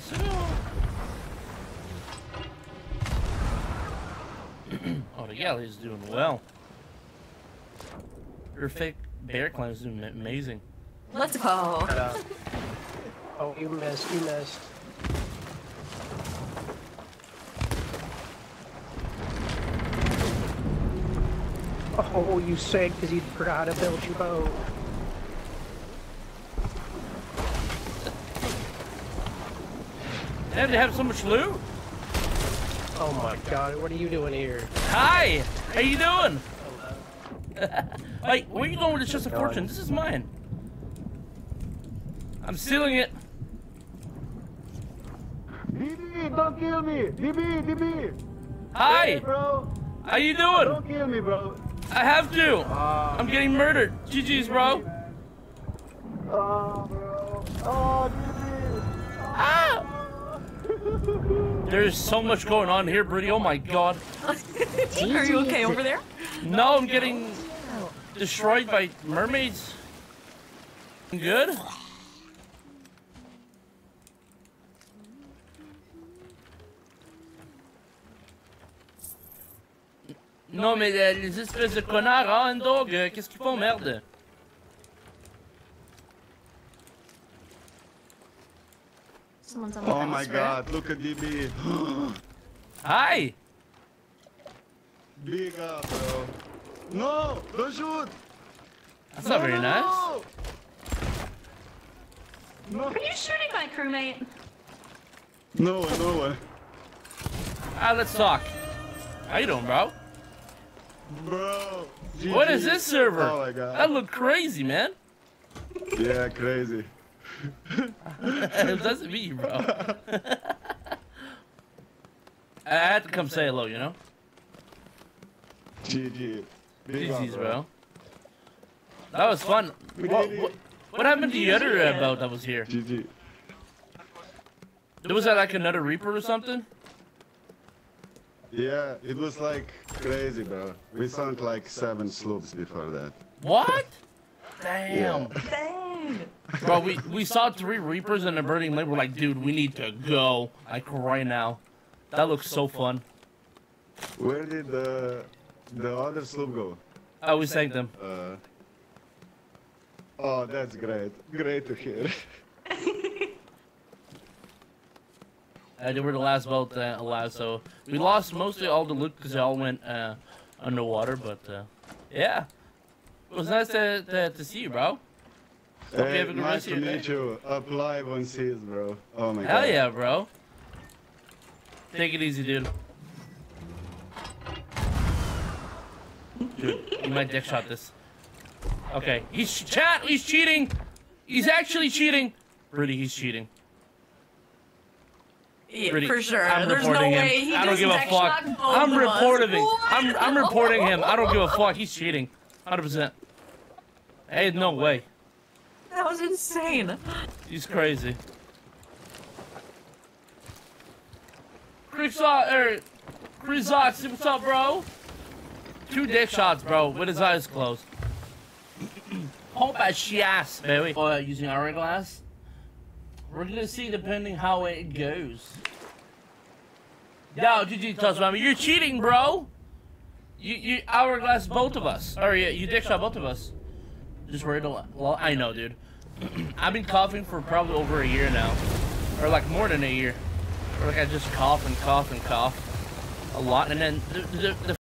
oh, the galley is doing well. Your fake bear clan is doing amazing. Let's go. Oh, you missed. You missed. Oh, you sick because you forgot to build your boat. They have to have so much loot. Oh my god, what are you doing here? Hi, how you doing? Hey, where you going with this chest of fortune? This is mine. I'm stealing it. DB, don't kill me! DB, DB! Hi, Hey, bro! how you doing? Don't kill me, bro! I have to. Ah, I'm getting murdered. GG's, bro. oh, bro! Oh, DB! Ah! There's so much going on here, Brittany. Oh my god. Are you okay over there? No, I'm getting destroyed by mermaids. Good? Non, mais euh, les espèces de connards, hein, dog, euh, qu'est-ce qu'ils font, merde? Someone's on the Oh my house, right? god, look at DB! Hi! Big up, bro! No! Don't shoot! That's not very no, nice. no, No! Are you shooting my crewmate? No way, no way. Ah, let's talk. How you doing, bro? Bro! What GG. is this server? Oh my That god. look crazy, man. Yeah, crazy. That's me, bro. I had to come say hello, you know? GG. Big GG's, bro. That was fun. What, what, what happened to the other uh, boat that was here? GG. Was that like another Reaper or something? Yeah, it was like crazy, bro. We sunk like seven sloops before that. What? Damn. Bro, we, we saw three Reapers and a burning lake. We're like, dude, we need to go. Like, right now. That looks so fun. Where did the the other sloop go? I always thank them. Uh, oh, that's great. Great to hear. Uh, they were the last boat uh, alive, so we lost mostly all the loot because they all went uh, underwater. But uh, yeah, it was nice to, to, to see you, bro. Hope you hey, have nice to meet day. you. Up live on Seas, bro. Oh my Hell god. yeah, bro. Take it easy, dude. Dude, you might dick shot this. Okay, he's chat. He's cheating. He's actually cheating. Rudy, he's cheating. Yeah, Rudy, for sure. I'm There's no reporting him. way he I don't give a fuck. I'm reporting him. I'm I'm reporting him. I don't give a fuck. He's cheating. 100%. Hey, no way. That was insane. He's crazy. Chris, uh, er, Chris Ox, what's up, bro? Two dick shots, bro, with his eyes closed. Hope I ass, baby. Uh, using hourglass. We're gonna see depending how it goes. Yo, GG Tosvami, you're cheating, bro. You you hourglass both of us. Or yeah, you dick shot both of us. Just worried a lot. I know, dude. I've been coughing for probably over a year now, or like more than a year. Or like I just cough and cough and cough a lot, and then the, the, the